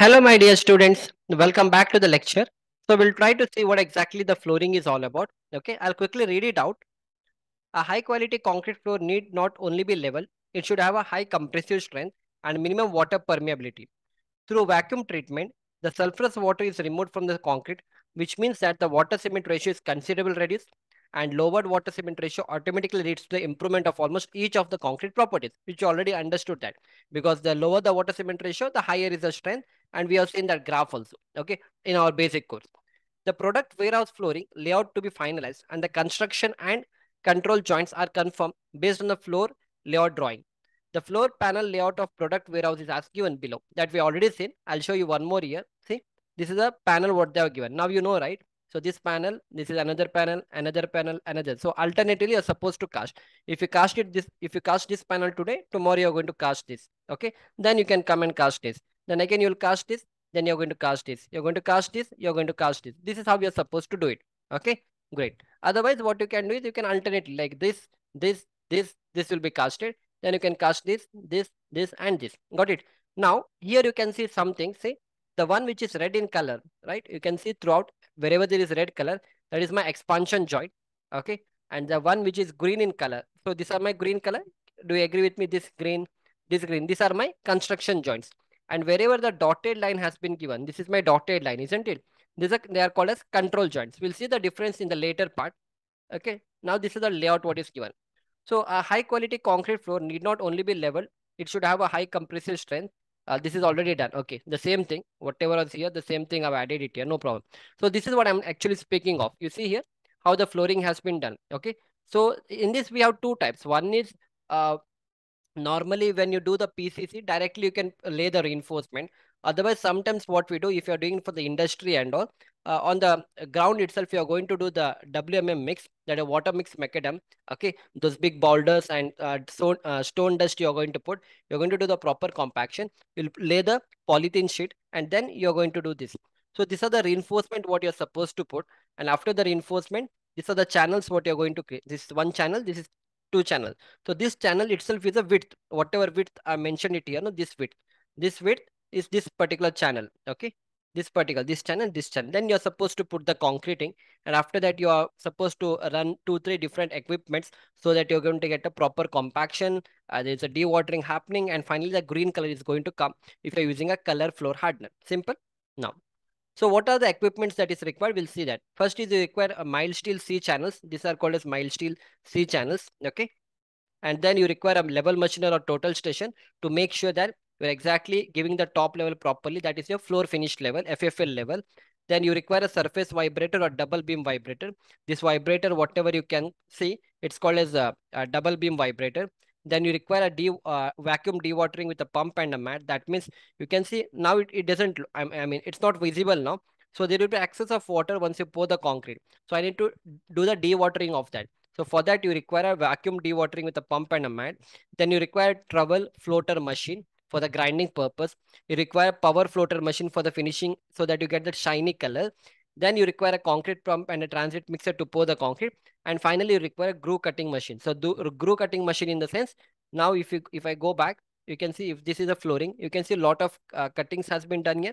Hello, my dear students. Welcome back to the lecture. So we'll try to see what exactly the flooring is all about. Okay, I'll quickly read it out. A high quality concrete floor need not only be level, it should have a high compressive strength and minimum water permeability. Through vacuum treatment, the sulfurous water is removed from the concrete, which means that the water cement ratio is considerably reduced and lowered water cement ratio automatically leads to the improvement of almost each of the concrete properties, which you already understood that because the lower the water cement ratio, the higher is the strength. And we have seen that graph also, okay, in our basic course. The product warehouse flooring layout to be finalized and the construction and control joints are confirmed based on the floor layout drawing. The floor panel layout of product warehouse is as given below that we already seen. I'll show you one more here. See, this is a panel what they have given. Now you know, right? So this panel, this is another panel, another panel, another. So alternatively, you're supposed to cast. If you cast it this, if you cast this panel today, tomorrow you're going to cast this. Okay. Then you can come and cast this. Then again, you'll cast this. Then you're going to cast this. You're going to cast this. You're going to cast this. This is how you're supposed to do it. Okay. Great. Otherwise, what you can do is you can alternate like this, this, this, this will be casted. Then you can cast this, this, this, and this. Got it? Now, here you can see something. See, the one which is red in color, right? You can see throughout wherever there is red color, that is my expansion joint. Okay. And the one which is green in color. So these are my green color. Do you agree with me? This green, this green. These are my construction joints. And wherever the dotted line has been given, this is my dotted line, isn't it? These are, they are called as control joints. We'll see the difference in the later part. Okay. Now this is the layout what is given. So a high quality concrete floor need not only be level, it should have a high compressive strength. Uh, this is already done. Okay, the same thing, whatever was here, the same thing I've added it here, no problem. So this is what I'm actually speaking of. You see here how the flooring has been done. Okay, so in this we have two types. One is uh, normally when you do the PCC, directly you can lay the reinforcement. Otherwise, sometimes what we do, if you're doing for the industry and all, uh, on the ground itself, you're going to do the WMM mix, that a wet mix macadam. Okay, those big boulders and uh, stone, uh, stone dust you're going to put. You're going to do the proper compaction. You'll lay the polythene sheet and then you're going to do this. So these are the reinforcement what you're supposed to put. And after the reinforcement, these are the channels what you're going to create. This is one channel, this is two channel. So this channel itself is a width, whatever width I mentioned it here, no, this width. This width is this particular channel, okay? This particular, this channel, this channel. Then you're supposed to put the concreting and after that you are supposed to run two, three different equipments so that you're going to get a proper compaction. Uh, there's a dewatering happening and finally the green color is going to come if you're using a color floor hardener. Simple. Now, so what are the equipments that is required? We'll see that. First is you require a mild steel C channels. These are called as mild steel C channels. Okay. And then you require a level machiner or total station to make sure that you're exactly giving the top level properly. That is your floor finish level, FFL level. Then you require a surface vibrator or double beam vibrator. This vibrator, whatever you can see, it's called as a, a double beam vibrator. Then you require a de uh, vacuum dewatering with a pump and a mat. That means you can see now it, it doesn't, I, I mean, it's not visible now. So there will be excess of water once you pour the concrete. So I need to do the dewatering of that. So for that, you require a vacuum dewatering with a pump and a mat. Then you require trowel floater machine for the grinding purpose. You require power floater machine for the finishing so that you get that shiny color. Then you require a concrete pump and a transit mixer to pour the concrete. And finally, you require a groove cutting machine. So do groove cutting machine in the sense, now if you if I go back, you can see if this is a flooring, you can see a lot of uh, cuttings has been done here.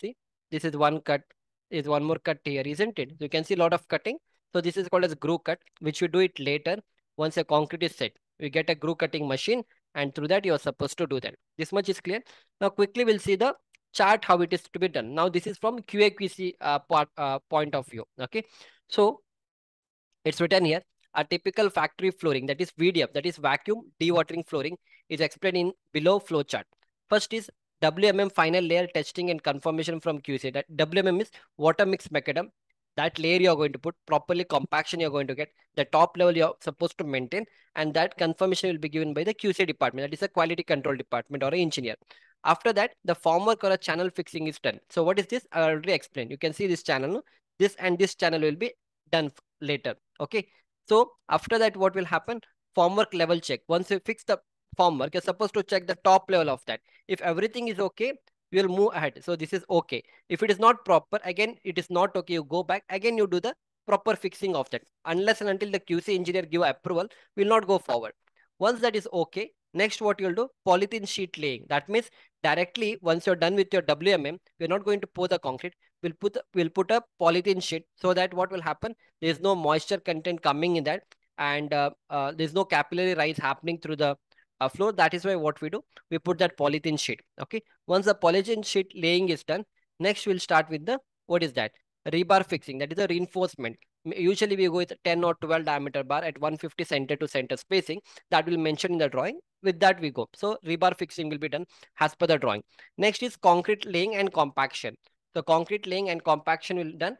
See, this is one cut, is one more cut here, isn't it? You can see a lot of cutting. So this is called as groove cut, which you do it later once a concrete is set. You get a groove cutting machine and through that you are supposed to do that. This much is clear. Now quickly we'll see the chart how it is to be done. Now this is from QAQC uh, part, uh, point of view. Okay, so it's written here a typical factory flooring that is VDF that is vacuum dewatering flooring is explained in below flow chart. First is WMM final layer testing and confirmation from QC. That WMM is wet mix macadam. That layer you're going to put properly compaction you're going to get. The top level you're supposed to maintain and that confirmation will be given by the QC department. That is a quality control department or an engineer. After that, the formwork or a channel fixing is done. So what is this? I already explained. You can see this channel. This and this channel will be done later. Okay. So after that, what will happen? Formwork level check. Once you fix the formwork, you're supposed to check the top level of that. If everything is okay, we will move ahead. So this is okay. If it is not proper, again, it is not okay. You go back, again, you do the proper fixing of that. Unless and until the QC engineer give approval, will not go forward. Once that is okay, Next, what you'll do, polythene sheet laying. That means directly once you're done with your WMM, we're not going to pour the concrete. We'll put we'll put a polythene sheet so that what will happen? There's no moisture content coming in that, and uh, uh, there's no capillary rise happening through the uh, floor. That is why what we do, we put that polythene sheet. Okay. Once the polythene sheet laying is done, next we'll start with the what is that? Rebar fixing. That is a reinforcement usually we go with 10 or 12 diameter bar at 150 center to center spacing that will mention in the drawing with that we go so rebar fixing will be done as per the drawing next is concrete laying and compaction the concrete laying and compaction will be done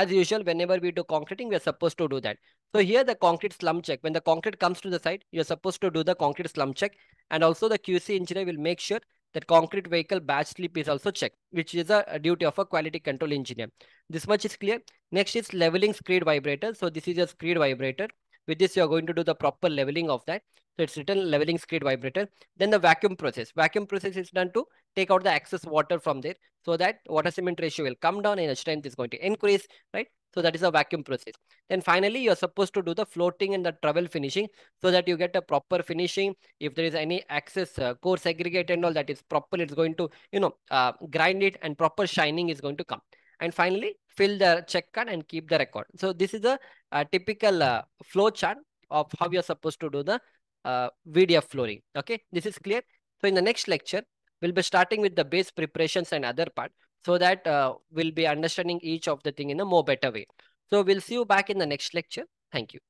as usual whenever we do concreting we are supposed to do that so here the concrete slump check when the concrete comes to the site you're supposed to do the concrete slump check and also the qc engineer will make sure that concrete vehicle batch slip is also checked, which is a, a, duty of a quality control engineer. This much is clear. Next is leveling screed vibrator. So this is a screed vibrator. With this, you are going to do the proper leveling of that. So it's written leveling screed vibrator. Then the vacuum process. Vacuum process is done to take out the excess water from there so that water cement ratio will come down and strength is going to increase, right? So that is a vacuum process. Then finally, you're supposed to do the floating and the trowel finishing so that you get a proper finishing. If there is any excess uh, coarse aggregate and all that is proper, it's going to, you know, uh, grind it and proper shining is going to come. And finally, fill the check card and keep the record. So this is a, a typical uh, flow chart of how you're supposed to do the uh, VDF flooring. Okay, this is clear. So in the next lecture, we'll be starting with the base preparations and other part so that uh, we'll be understanding each of the thing in a more better way. So we'll see you back in the next lecture. Thank you.